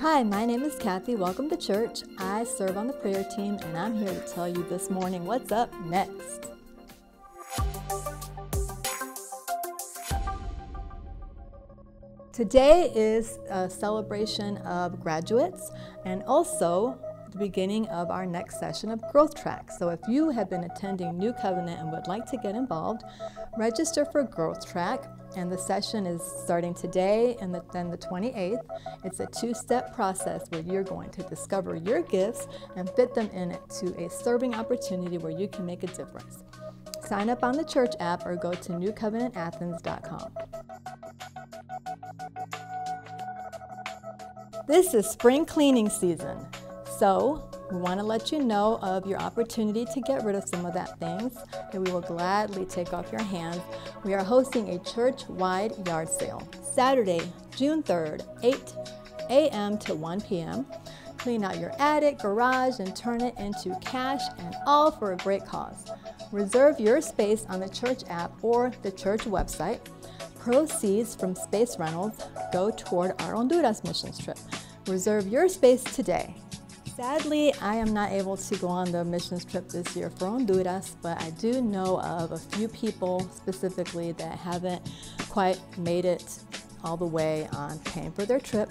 Hi, my name is Kathy. Welcome to church. I serve on the prayer team, and I'm here to tell you this morning what's up next. Today is a celebration of graduates and also the beginning of our next session of Growth Track. So if you have been attending New Covenant and would like to get involved, register for Growth Track. And the session is starting today and the, then the 28th. It's a two-step process where you're going to discover your gifts and fit them into a serving opportunity where you can make a difference. Sign up on the church app or go to newcovenantathens.com. This is spring cleaning season. So we want to let you know of your opportunity to get rid of some of that things that we will gladly take off your hands. We are hosting a church-wide yard sale Saturday, June 3rd, 8 a.m. to 1 p.m. Clean out your attic, garage, and turn it into cash and all for a great cause. Reserve your space on the church app or the church website. Proceeds from space rentals go toward our Honduras missions trip. Reserve your space today. Sadly, I am not able to go on the missions trip this year for Honduras, but I do know of a few people specifically that haven't quite made it all the way on paying for their trip.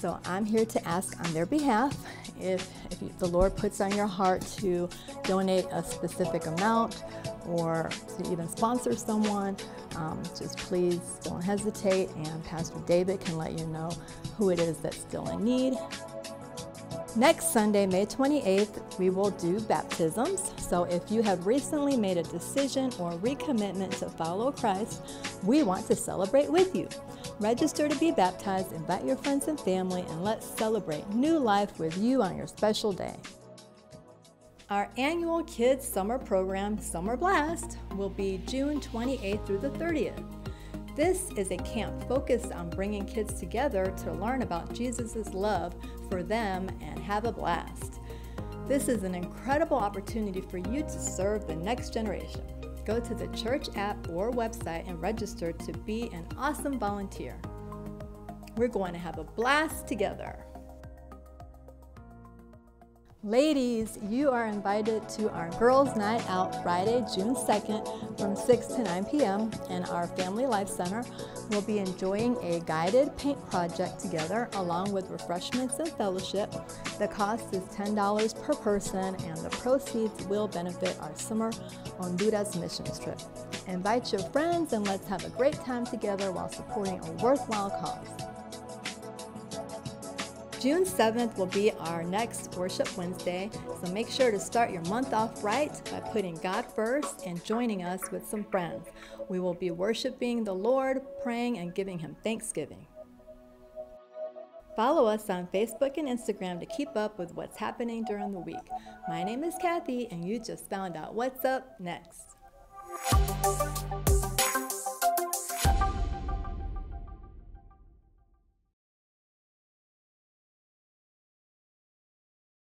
So I'm here to ask on their behalf if, if the Lord puts on your heart to donate a specific amount or to even sponsor someone, um, just please don't hesitate and Pastor David can let you know who it is that's still in need Next Sunday, May 28th, we will do baptisms. So if you have recently made a decision or recommitment to follow Christ, we want to celebrate with you. Register to be baptized, invite your friends and family, and let's celebrate new life with you on your special day. Our annual Kids Summer Program, Summer Blast, will be June 28th through the 30th. This is a camp focused on bringing kids together to learn about Jesus' love for them and have a blast. This is an incredible opportunity for you to serve the next generation. Go to the church app or website and register to be an awesome volunteer. We're going to have a blast together. Ladies, you are invited to our Girls Night Out Friday, June 2nd from 6 to 9 p.m. in our Family Life Center. We'll be enjoying a guided paint project together along with refreshments and fellowship. The cost is $10 per person and the proceeds will benefit our summer Honduras missions trip. Invite your friends and let's have a great time together while supporting a worthwhile cause. June 7th will be our next Worship Wednesday, so make sure to start your month off right by putting God first and joining us with some friends. We will be worshiping the Lord, praying, and giving Him thanksgiving. Follow us on Facebook and Instagram to keep up with what's happening during the week. My name is Kathy, and you just found out what's up next.